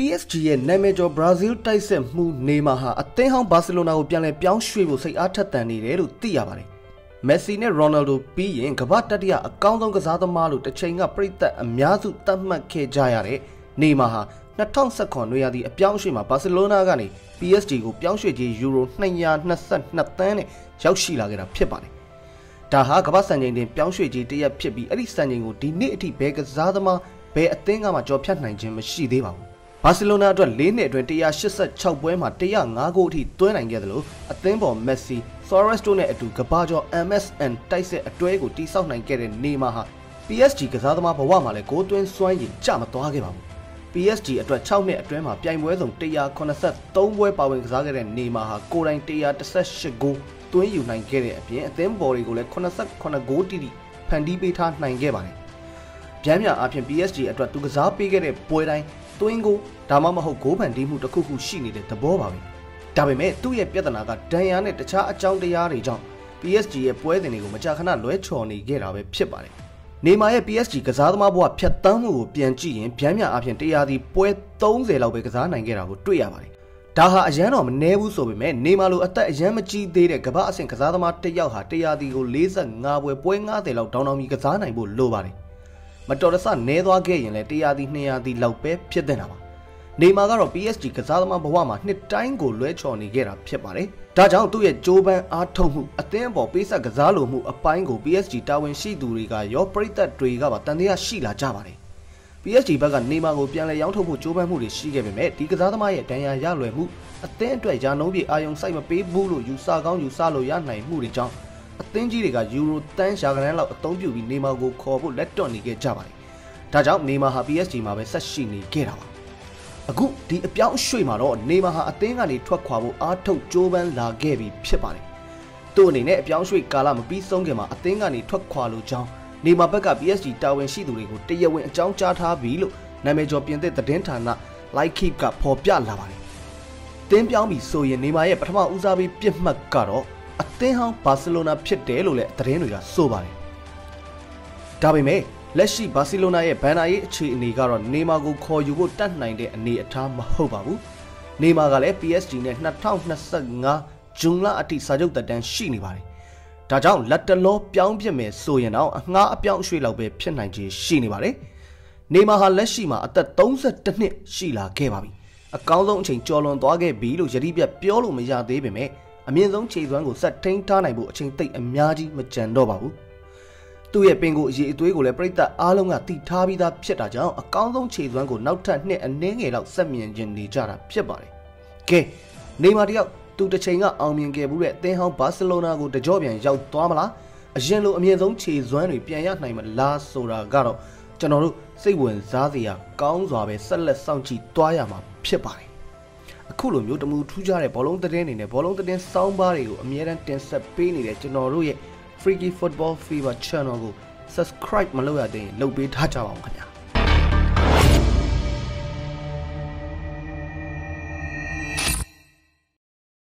PSG ရဲ့နာမည်ကျော်ဘရာဇီးတိုက်စစ်မှုနေမာဟာအသင်းဟောင်းဘာစီလိုနာကိုပြန်လည်ပြောင်းရွှေ့ဖို့စိတ်အားထက်သန်နေတယ်လို့သိရပါတယ်။မက်ဆီနဲ့ရိုနယ်ဒိုပြီးရင်ကမ္ဘာတတိယအကောင်းဆုံးကစားသမားလို့တစ်ချိန်ကပြိသက်အများစုသတ်မှတ်ခဲ့ကြရတဲ့နေမာဟာ2019နွေရာသီအပြောင်းအရွှေ့မှာဘာစီလိုနာကနေ PSG ကိုပြောင်းရွှေ့ကြေးယူရို222သန်းနဲ့ရောက်ရှိလာခဲ့တာဖြစ်ပါတယ်။ဒါဟာကမ္ဘာစံချိန်တင်ပြောင်းရွှေ့ကြေးတရက်ဖြစ်ပြီးအဲ့ဒီစံချိန်ကိုဒီနေ့အထိဘယ်ကစားသမားဘယ်အသင်းကမှကြော်ဖြတ်နိုင်ခြင်းမရှိသေးပါဘူး။ ဘာစီလိုနာအတွက်၄နှစ်အတွင်း186ပွဲမှာ105ဂိုးအထိသွင်းနိုင်ခဲ့တယ်လို့အသင်းပေါ်မက်ဆီ၊ Suarez တို့နဲ့အတူကဘာကျော် MSN တိုက်စစ်အတွဲကိုတိစောက်နိုင်ခဲ့တဲ့နေမာဟာ PSG ကစားသမားဘဝမှာလည်းဂိုးသွင်းစွမ်းရည်ကျမသွားခဲ့ပါဘူး။ PSG အတွက်6နှစ်အတွင်းမှာပြိုင်ပွဲစုံ183ပွဲပါဝင်ကစားခဲ့တဲ့နေမာဟာကိုယ်တိုင်118ဂိုးသွင်းယူနိုင်ခဲ့တဲ့အပြင်အသင်းဘော်တွေကိုလည်း89ဂိုးတိတိဖန်တီးပေးထားနိုင်ခဲ့ပါတယ်။ဗျမ်းမြအပြင် PSG အတွက်သူကစားပေးခဲ့တဲ့ပွဲတိုင်း သွင်းကိုဒါမှမဟုတ်ဂိုးဖန်တီးမှုတစ်ခုခုရှိနေတဲ့သဘောပါပဲ။ဒါပေမဲ့သူ့ရဲ့ပြဿနာကဒဏ်ရာနဲ့တခြားအကြောင်းတရားတွေကြောင့် PSG ရဲ့ပွဲစဉ်တွေကိုမကြာခဏလွဲချော်နေခဲ့တာပဲဖြစ်ပါတယ်။နေမာရဲ့ PSG ကစားသမားဘဝဖြတ်တန်းမှုကိုပြန်ကြည့်ရင်ဗျမ်းမြအပြင်တရားဒီပွဲ30လောက်ပဲကစားနိုင်ခဲ့တာကိုတွေ့ရပါတယ်။ဒါဟာအရန်တော့မနှဲဘူးဆိုပေမဲ့နေမာလိုအသက်အရန်မကြီးသေးတဲ့ကမ္ဘာအဆင့်ကစားသမားတစ်ယောက်ဟာတရားဒီကို45ပွဲပွဲ90လောက်တောင်းတောင်းပြီးကစားနိုင်ဖို့လိုပါတယ်။ မတော်တဆနဲသွားခဲ့ရင်လည်း100တီ200တီလောက်ပဲဖြစ်တဲ့တာပါနေမာကတော့ PSG ကစားသမားဘဝမှာနှစ်တိုင်းကိုလွဲချော်နေခဲ့တာဖြစ်ပါတယ်။ဒါကြောင့်သူ့ရဲ့ကြိုးပမ်းအားထုတ်မှုအသင်းအပေါ်ပေးဆက်ကစားလိုမှုအပိုင်းကို PSG တာဝန်ရှိသူတွေကရောပရိသတ်တွေကပါတန်တရားရှိလာကြပါတယ်။ PSG ဘက်ကနေမာကိုပြန်လည်ရောင်းထုတ်ဖို့ကြိုးပမ်းမှုတွေရှိခဲ့ပေမဲ့ဒီကစားသမားရဲ့ဒဏ်ရာရလွယ်မှုအသင်းအတွက်ရာနှုန်းပြအာယုံစိုက်မပေးဘူးလို့ယူဆကောင်းယူဆလို့ရနိုင်မှုတွေကြောင့် အသင်းကြီးတွေကယူရိုတန်းရာခိုင်နှန်းလောက်အသုံးပြုပြီးနေမာကိုခေါ်ဖို့လက်တွန့်နေခဲ့ကြပါတယ်။ဒါကြောင့်နေမာဟာ PSG မှာပဲဆက်ရှိနေခဲ့တာပါ။အခုဒီအပြောင်းအရွှေ့မှာတော့နေမာဟာအသင်းကနေထွက်ခွာဖို့အားထုတ်ကြိုးပမ်းလာခဲ့ပြီဖြစ်ပါတယ်။သူ့အနေနဲ့အပြောင်းအရွှေ့ကာလမပြီးဆုံးခင်မှာအသင်းကနေထွက်ခွာလို့ကြောင်းနေမာဘက်က PSG တာဝန်ရှိသူတွေကိုတရားဝင်အကြောင်းကြားထားပြီလို့နာမည်ကျော်ပြင်သစ်သတင်းဌာန Like Keep ကဖော်ပြလာပါတယ်။တင်းပြောင်းပြီးဆိုရင်နေမာရဲ့ပထမဦးစားပေးပြစ်မှတ်ကတော့ အသင်းဟောင်းဘာစီလိုနာဖြစ်တယ်လို့လည်းသတင်းတွေကဆိုပါတယ်။ဒါပေမဲ့လက်ရှိဘာစီလိုနာရဲ့ဘန်နာရေးအခြေအနေကတော့နေမာကိုခေါ်ယူဖို့တတ်နိုင်တဲ့အနေအထားမဟုတ်ပါဘူး။နေမာကလည်း PSG နဲ့2025ဂျွန်လအထိစာချုပ်တက်တန်းရှိနေပါတယ်။ဒါကြောင့်လက်တလောပြောင်းပြစ်မယ်ဆိုရင်တော့အငှားအပြောင်းအရွှေ့လောက်ပဲဖြစ်နိုင်ခြေရှိနေပါတယ်။နေမာဟာလက်ရှိမှာအသက်32နှစ်ရှိလာခဲ့ပါပြီ။အကောင်းဆုံးအချိန်ကျော်လွန်သွားခဲ့ပြီလို့ယတိပြတ်ပြောလို့မရသေးပေမဲ့ အမြင့်ဆုံးခြေစွမ်းကိုဆက်ထိန်းထားနိုင်ဖို့အချိန်သိပ်အများကြီးမကြံတော့ပါဘူး။သူ့ရဲ့ပင်ကိုအရေးအသွေးကိုလည်းပြိတ္တအားလုံးကတည်ထားပြီးသားဖြစ်တာကြောင့်အကောင်းဆုံးခြေစွမ်းကိုနောက်ထပ်နှစ်အနည်းငယ်လောက်ဆက်မြင်ခြင်းနေကြတာဖြစ်ပါတယ်။ကဲနေမာတယောက်သူတစ်ချိန်ကအောင်မြင်ခဲ့မှုတဲ့အသင်းဟောင်းဘာစီလိုနာကိုတကြော့ပြန်ရောက်သွားမလား။အရင်လိုအမြင့်ဆုံးခြေစွမ်းတွေပြန်ရနိုင်မလားဆိုတာကတော့ကျွန်တော်တို့စိတ်ဝင်စားစရာကောင်းစွာပဲဆက်လက်စောင့်ကြည့်သွားရမှာဖြစ်ပါတယ် အခုလိုမျိုးတမူထူးခြားတဲ့ဘောလုံးသတင်းတွေနဲ့ဘောလုံးသတင်းစောင်းပါးတွေကိုအမြဲတမ်းတင်ဆက်ပေးနေတဲ့ကျွန်တော်တို့ရဲ့ Freaky Football Fever Channel ကို subscribe မလုပ်ရသေးရင်လုပ်ပေးထားကြပါဦးခင်ဗျာ